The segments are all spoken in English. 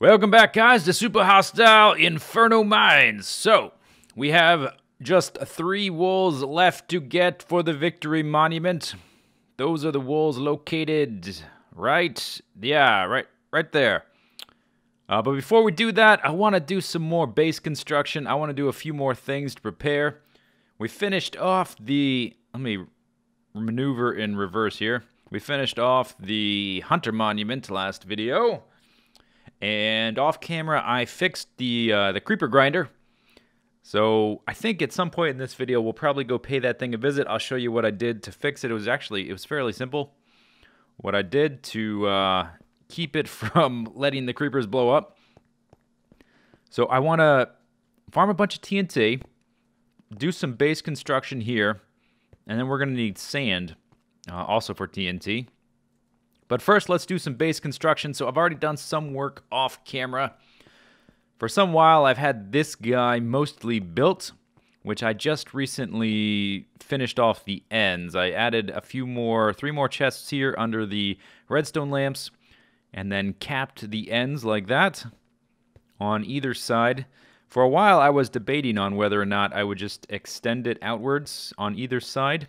Welcome back, guys, to Super Hostile Inferno Mines. So, we have just three wolves left to get for the Victory Monument. Those are the wolves located right, yeah, right, right there. Uh, but before we do that, I want to do some more base construction. I want to do a few more things to prepare. We finished off the, let me maneuver in reverse here. We finished off the Hunter Monument last video. And off camera, I fixed the uh, the creeper grinder. So I think at some point in this video, we'll probably go pay that thing a visit. I'll show you what I did to fix it. It was actually, it was fairly simple. What I did to uh, keep it from letting the creepers blow up. So I want to farm a bunch of TNT, do some base construction here, and then we're going to need sand uh, also for TNT. But first, let's do some base construction. So I've already done some work off camera. For some while, I've had this guy mostly built, which I just recently finished off the ends. I added a few more, three more chests here under the redstone lamps, and then capped the ends like that on either side. For a while, I was debating on whether or not I would just extend it outwards on either side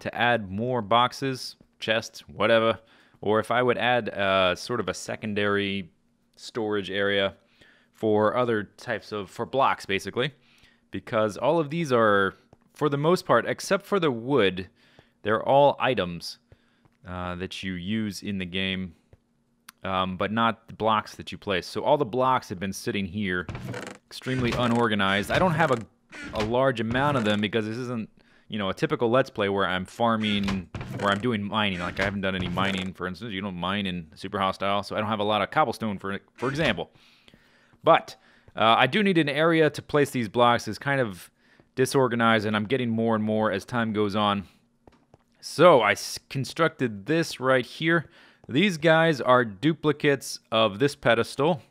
to add more boxes, chests, whatever or if I would add uh, sort of a secondary storage area for other types of, for blocks basically, because all of these are, for the most part, except for the wood, they're all items uh, that you use in the game, um, but not the blocks that you place. So all the blocks have been sitting here, extremely unorganized. I don't have a, a large amount of them because this isn't you know, a typical Let's Play where I'm farming, where I'm doing mining. Like I haven't done any mining, for instance. You don't mine in Super Hostile, so I don't have a lot of cobblestone, for for example. But uh, I do need an area to place these blocks. It's kind of disorganized, and I'm getting more and more as time goes on. So I constructed this right here. These guys are duplicates of this pedestal.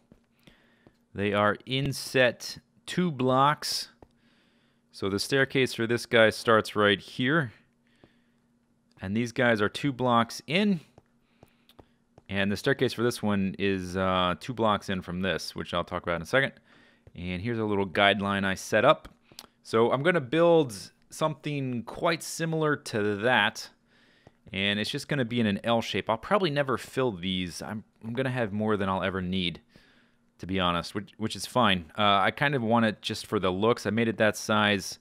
They are inset two blocks so the staircase for this guy starts right here. And these guys are two blocks in. And the staircase for this one is uh, two blocks in from this, which I'll talk about in a second. And here's a little guideline I set up. So I'm going to build something quite similar to that. And it's just going to be in an L shape. I'll probably never fill these. I'm, I'm going to have more than I'll ever need to be honest, which, which is fine. Uh, I kind of want it just for the looks. I made it that size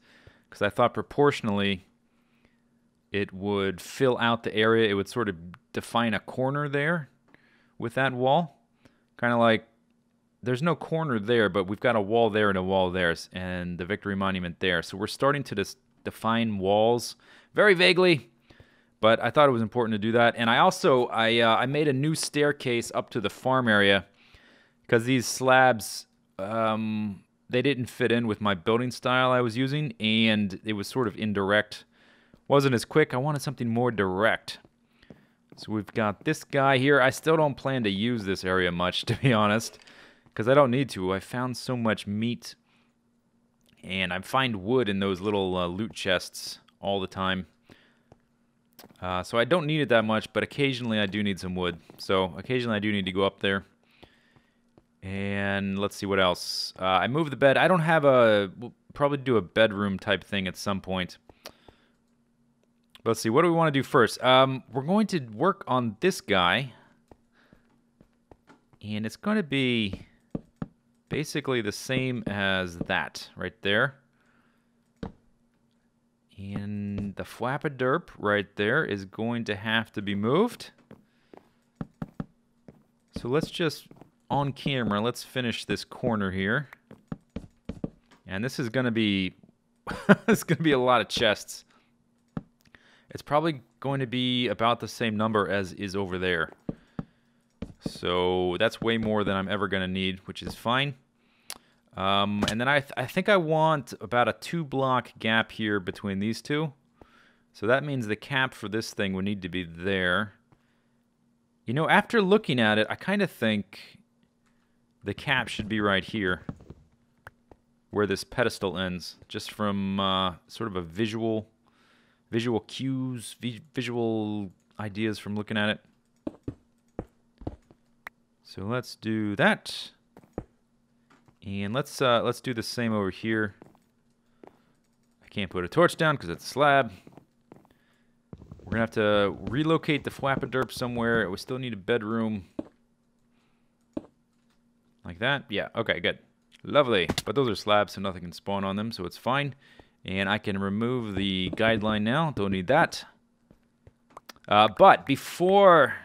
because I thought proportionally it would fill out the area. It would sort of define a corner there with that wall. Kind of like there's no corner there, but we've got a wall there and a wall there, and the Victory Monument there. So we're starting to just define walls very vaguely, but I thought it was important to do that. And I also I uh, I made a new staircase up to the farm area because these slabs um, they didn't fit in with my building style I was using, and it was sort of indirect. Wasn't as quick. I wanted something more direct. So we've got this guy here. I still don't plan to use this area much, to be honest, because I don't need to. I found so much meat, and I find wood in those little uh, loot chests all the time. Uh, so I don't need it that much, but occasionally I do need some wood. So occasionally I do need to go up there and let's see what else. Uh, I moved the bed. I don't have a... We'll probably do a bedroom type thing at some point. Let's see. What do we want to do first? Um, we're going to work on this guy. And it's going to be basically the same as that right there. And the flappaderp right there is going to have to be moved. So let's just on camera, let's finish this corner here. And this is going to be it's going to be a lot of chests. It's probably going to be about the same number as is over there. So that's way more than I'm ever going to need, which is fine. Um, and then I, th I think I want about a two block gap here between these two. So that means the cap for this thing would need to be there. You know, after looking at it, I kind of think the cap should be right here where this pedestal ends just from uh, sort of a visual visual cues vi visual ideas from looking at it so let's do that And let's uh, let's do the same over here. I can't put a torch down because it's a slab. We're gonna have to relocate the flapperderp somewhere. We still need a bedroom. Like that? Yeah, okay, good. Lovely. But those are slabs, so nothing can spawn on them, so it's fine. And I can remove the guideline now. Don't need that. Uh, but before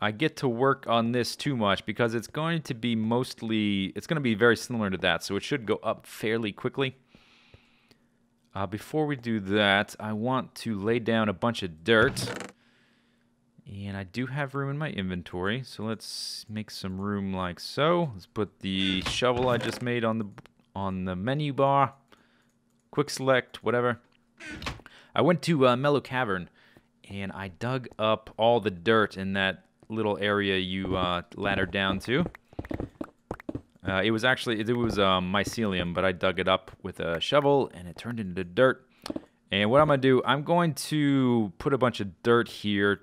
I get to work on this too much, because it's going to be mostly, it's going to be very similar to that, so it should go up fairly quickly. Uh, before we do that, I want to lay down a bunch of dirt. And I do have room in my inventory, so let's make some room like so. Let's put the shovel I just made on the on the menu bar. Quick select, whatever. I went to uh, Mellow Cavern, and I dug up all the dirt in that little area you uh, laddered down to. Uh, it was actually, it was um, mycelium, but I dug it up with a shovel, and it turned into dirt. And what I'm going to do, I'm going to put a bunch of dirt here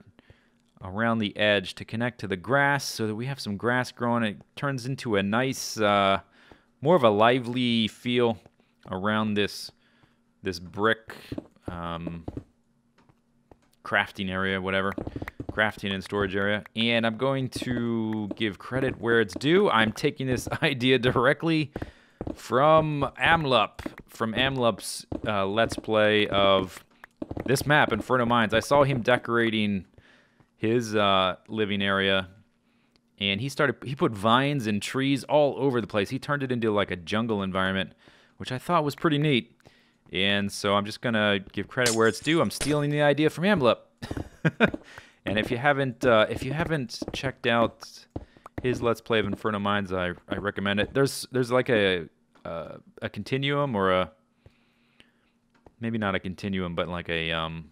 around the edge to connect to the grass so that we have some grass growing. It turns into a nice, uh, more of a lively feel around this this brick um, crafting area, whatever, crafting and storage area. And I'm going to give credit where it's due. I'm taking this idea directly from Amlup, from Amlup's uh, Let's Play of this map, Inferno Mines. I saw him decorating his uh, living area, and he started. He put vines and trees all over the place. He turned it into like a jungle environment, which I thought was pretty neat. And so I'm just gonna give credit where it's due. I'm stealing the idea from Amlup. and if you haven't, uh, if you haven't checked out his Let's Play of Inferno Mines, I, I recommend it. There's there's like a uh, a continuum or a maybe not a continuum, but like a um,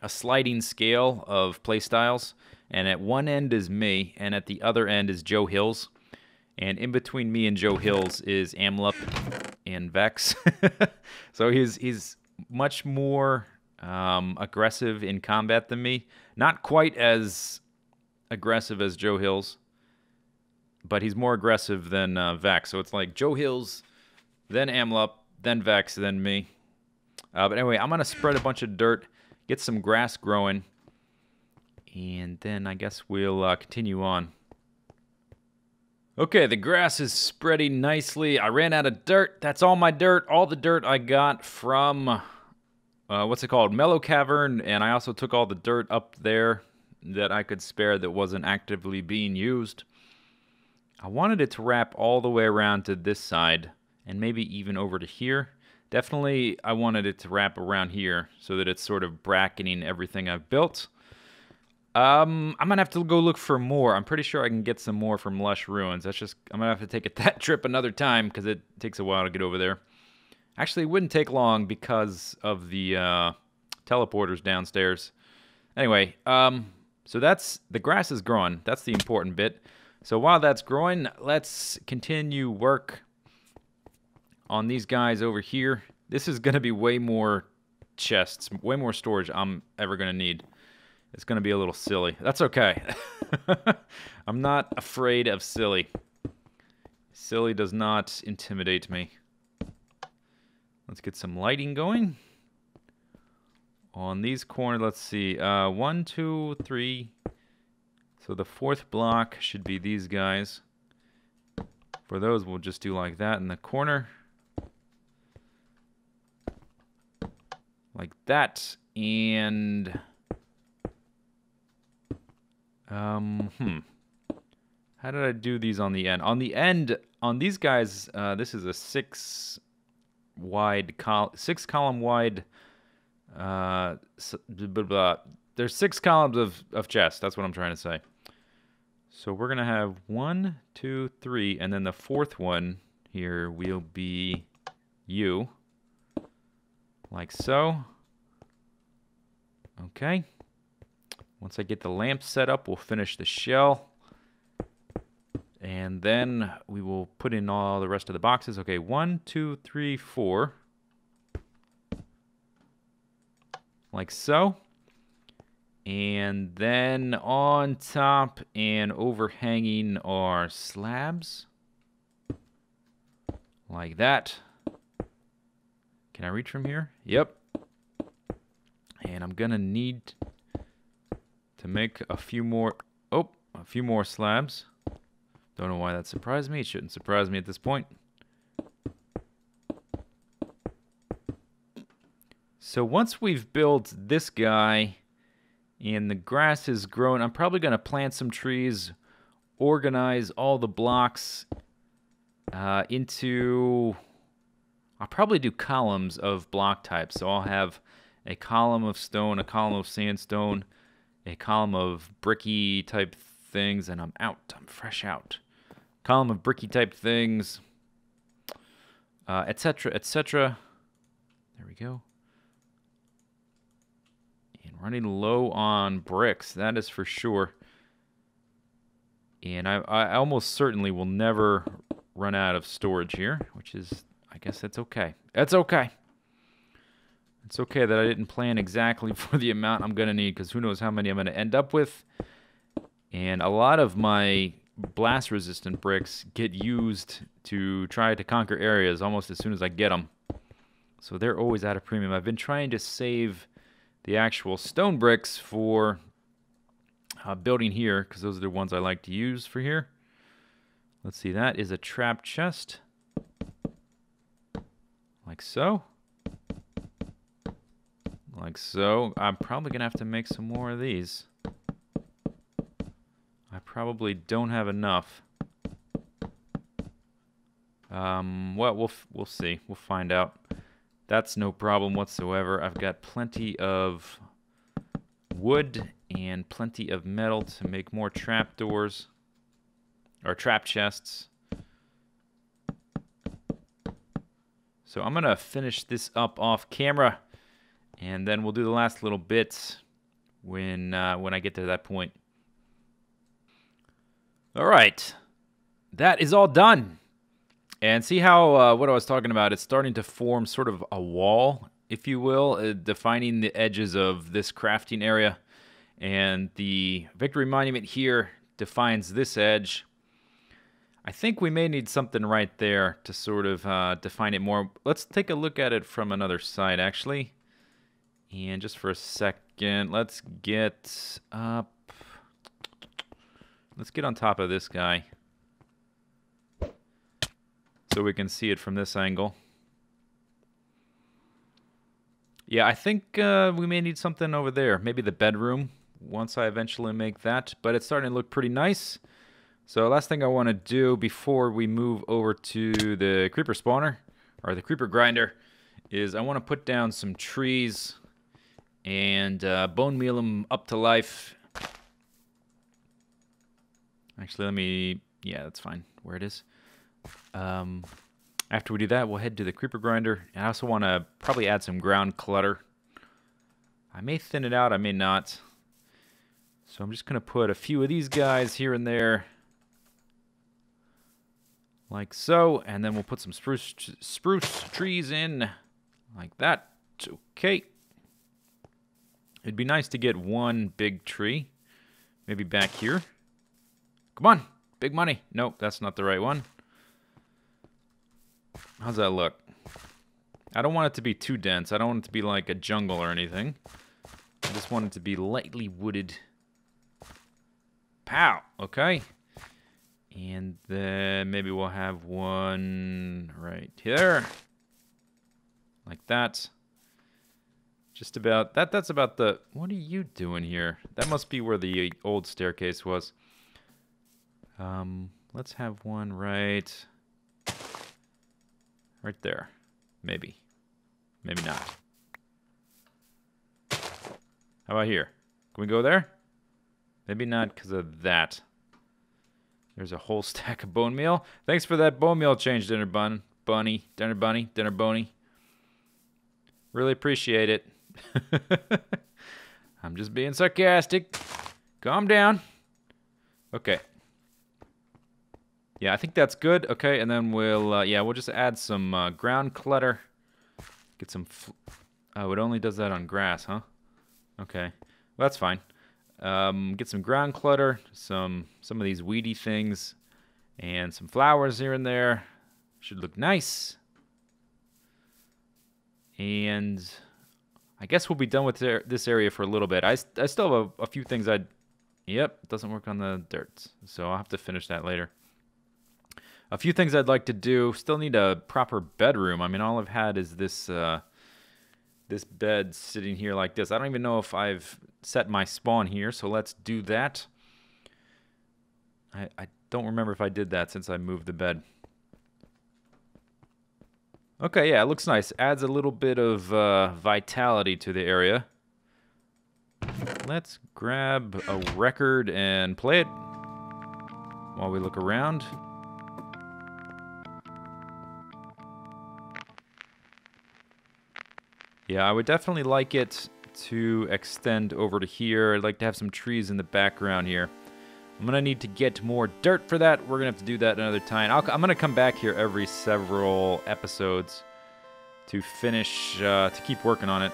a sliding scale of playstyles, and at one end is me, and at the other end is Joe Hills, and in between me and Joe Hills is Amlup and Vechs. so he's he's much more um, aggressive in combat than me. Not quite as aggressive as Joe Hills, but he's more aggressive than uh, Vechs. So it's like Joe Hills, then Amlup, then Vechs, then me. Uh, but anyway, I'm gonna spread a bunch of dirt get some grass growing, and then I guess we'll uh, continue on. Okay, the grass is spreading nicely. I ran out of dirt. That's all my dirt. All the dirt I got from, uh, what's it called? Mellow Cavern. And I also took all the dirt up there that I could spare that wasn't actively being used. I wanted it to wrap all the way around to this side and maybe even over to here. Definitely, I wanted it to wrap around here so that it's sort of bracketing everything I've built. Um, I'm gonna have to go look for more. I'm pretty sure I can get some more from Lush Ruins. That's just I'm gonna have to take it that trip another time because it takes a while to get over there. Actually, it wouldn't take long because of the uh, teleporters downstairs. Anyway, um, so that's the grass is growing. That's the important bit. So while that's growing, let's continue work on these guys over here, this is to be way more chests, way more storage I'm ever to need. It's going to be a little silly. That's okay. I'm not afraid of silly. Silly does not intimidate me. Let's get some lighting going. On these corners, let's see. Uh, one, two, three. So the fourth block should be these guys. For those, we'll just do like that in the corner. like that. And um, hmm. How did I do these on the end? On the end, on these guys, uh, this is a six wide, col six column wide. Uh, blah, blah. There's six columns of of chest. That's what I'm trying to say. So we're gonna have one, two, three, and then the fourth one here will be you like so. Okay. Once I get the lamp set up, we'll finish the shell. And then we will put in all the rest of the boxes. Okay, one, two, three, four. Like so. And then on top and overhanging are slabs. Like that. Can I reach from here? Yep. And I'm gonna need make a few more, oh, a few more slabs. Don't know why that surprised me. It shouldn't surprise me at this point. So once we've built this guy and the grass has grown, I'm probably going to plant some trees, organize all the blocks uh, into... I'll probably do columns of block types. So I'll have a column of stone, a column of sandstone, a column of bricky type things, and I'm out. I'm fresh out. Column of bricky type things, etc., uh, etc. Et there we go. And running low on bricks, that is for sure. And I, I almost certainly will never run out of storage here, which is, I guess that's okay. That's okay. It's okay that I didn't plan exactly for the amount I'm going to need because who knows how many I'm going to end up with. And a lot of my blast resistant bricks get used to try to conquer areas almost as soon as I get them. So they're always at a premium. I've been trying to save the actual stone bricks for uh, building here because those are the ones I like to use for here. Let's see, that is a trap chest. Like so like so. I'm probably going to have to make some more of these. I probably don't have enough. Um, well, we'll we'll see. We'll find out. That's no problem whatsoever. I've got plenty of wood and plenty of metal to make more trapdoors or trap chests. So I'm going to finish this up off camera. And then we'll do the last little bits when uh, when I get to that point. All right, that is all done. And see how uh, what I was talking about? It's starting to form sort of a wall, if you will, uh, defining the edges of this crafting area. And the victory monument here defines this edge. I think we may need something right there to sort of uh, define it more. Let's take a look at it from another side, actually. And just for a second, let's get up. Let's get on top of this guy. So we can see it from this angle. Yeah, I think uh, we may need something over there. Maybe the bedroom once I eventually make that. But it's starting to look pretty nice. So last thing I want to do before we move over to the creeper spawner, or the creeper grinder, is I want to put down some trees and uh, bone meal them up to life. Actually, let me, yeah, that's fine, where it is. Um, after we do that, we'll head to the creeper grinder. I also want to probably add some ground clutter. I may thin it out, I may not. So I'm just going to put a few of these guys here and there. Like so. And then we'll put some spruce, spruce trees in. Like that. Okay. It'd be nice to get one big tree. Maybe back here. Come on, big money. Nope, that's not the right one. How's that look? I don't want it to be too dense. I don't want it to be like a jungle or anything. I just want it to be lightly wooded. Pow! Okay. And then maybe we'll have one right here. Like that. Just about that. That's about the. What are you doing here? That must be where the old staircase was. Um, let's have one right, right there. Maybe, maybe not. How about here? Can we go there? Maybe not because of that. There's a whole stack of bone meal. Thanks for that bone meal change, dinner bun, bunny, dinner bunny, dinner bony. Really appreciate it. I'm just being sarcastic. Calm down. Okay. Yeah, I think that's good. Okay, and then we'll, uh, yeah, we'll just add some uh, ground clutter. Get some, oh, it only does that on grass, huh? Okay, well, that's fine. Um, get some ground clutter, some some of these weedy things, and some flowers here and there. Should look nice. And I guess we'll be done with this area for a little bit. I, I still have a, a few things I'd... Yep, it doesn't work on the dirt. So I'll have to finish that later. A few things I'd like to do. Still need a proper bedroom. I mean, all I've had is this... Uh, this bed sitting here like this. I don't even know if I've set my spawn here, so let's do that. I, I don't remember if I did that since I moved the bed. Okay, yeah, it looks nice. Adds a little bit of uh, vitality to the area. Let's grab a record and play it while we look around. Yeah, I would definitely like it to extend over to here. I'd like to have some trees in the background here. I'm going to need to get more dirt for that. We're going to have to do that another time. i am going to come back here every several episodes to finish, uh, to keep working on it.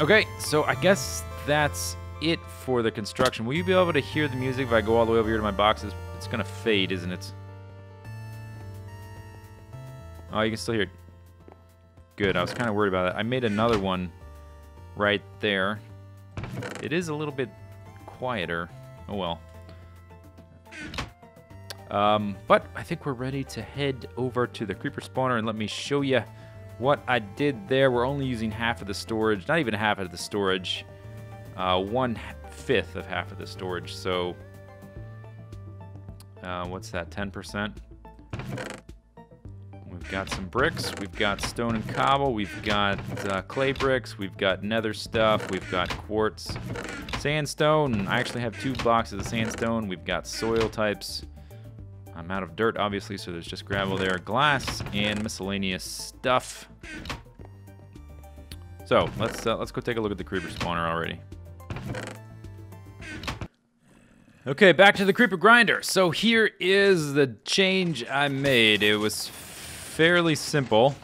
Okay, so I guess that's it for the construction. Will you be able to hear the music if I go all the way over here to my boxes? It's going to fade, isn't it? Oh, you can still hear it. Good, I was kind of worried about it. I made another one right there. It is a little bit quieter. Oh well. Um, but I think we're ready to head over to the creeper spawner and let me show you what I did there. We're only using half of the storage, not even half of the storage, uh, one fifth of half of the storage. So, uh, what's that, 10%? We've got some bricks, we've got stone and cobble, we've got uh, clay bricks, we've got nether stuff, we've got quartz, sandstone. I actually have two boxes of sandstone. We've got soil types. I'm out of dirt, obviously, so there's just gravel there. Glass and miscellaneous stuff. So let's uh, let's go take a look at the creeper spawner already. Okay, back to the creeper grinder. So here is the change I made. It was fairly simple.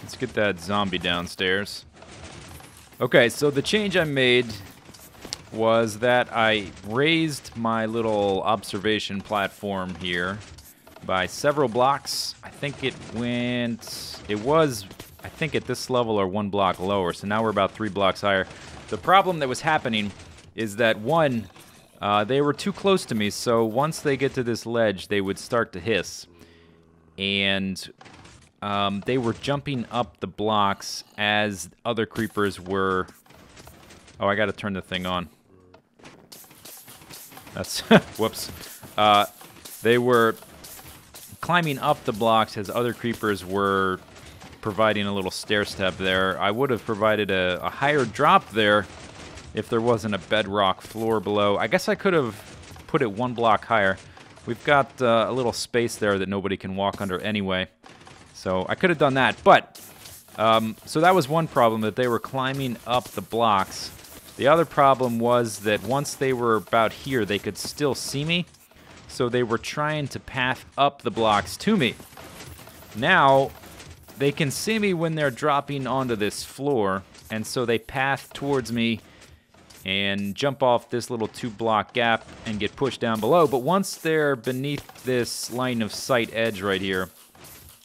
Let's get that zombie downstairs. Okay, so the change I made was that I raised my little observation platform here by several blocks. I think it went... It was, I think, at this level or one block lower, so now we're about three blocks higher. The problem that was happening is that, one, uh, they were too close to me, so once they get to this ledge, they would start to hiss and um, they were jumping up the blocks as other creepers were... Oh, I gotta turn the thing on. That's... whoops. Uh, they were climbing up the blocks as other creepers were providing a little stair step there. I would have provided a, a higher drop there if there wasn't a bedrock floor below. I guess I could have put it one block higher. We've got uh, a little space there that nobody can walk under anyway. So I could have done that. But, um, so that was one problem, that they were climbing up the blocks. The other problem was that once they were about here, they could still see me. So they were trying to path up the blocks to me. Now, they can see me when they're dropping onto this floor. And so they path towards me and jump off this little two block gap and get pushed down below. But once they're beneath this line of sight edge right here,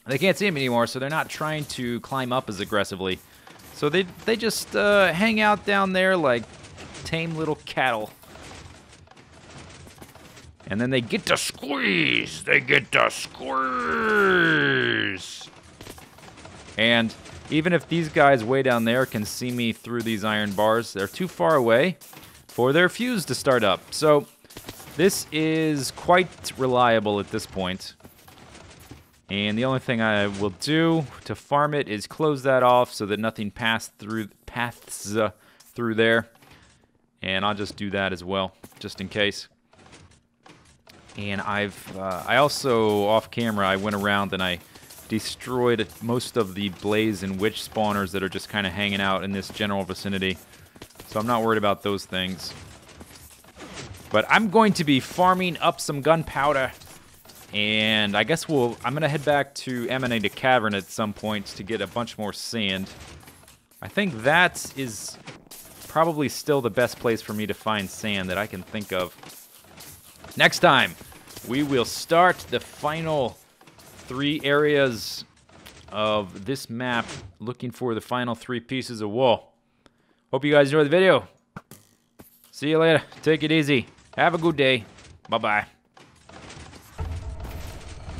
they can't see him anymore, so they're not trying to climb up as aggressively. So they, they just uh, hang out down there like tame little cattle. And then they get to squeeze. They get to squeeze. And even if these guys way down there can see me through these iron bars, they're too far away for their fuse to start up. So this is quite reliable at this point. And the only thing I will do to farm it is close that off so that nothing passed through paths uh, through there. And I'll just do that as well, just in case. And I've uh, I also off camera I went around and I destroyed most of the Blaze and Witch spawners that are just kind of hanging out in this general vicinity. So I'm not worried about those things. But I'm going to be farming up some gunpowder. And I guess we'll... I'm going to head back to Amanita Cavern at some point to get a bunch more sand. I think that is probably still the best place for me to find sand that I can think of. Next time we will start the final three areas of this map looking for the final three pieces of wool. Hope you guys enjoyed the video. See you later. Take it easy. Have a good day. Bye-bye.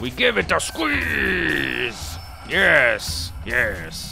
We give it a squeeze. Yes, yes.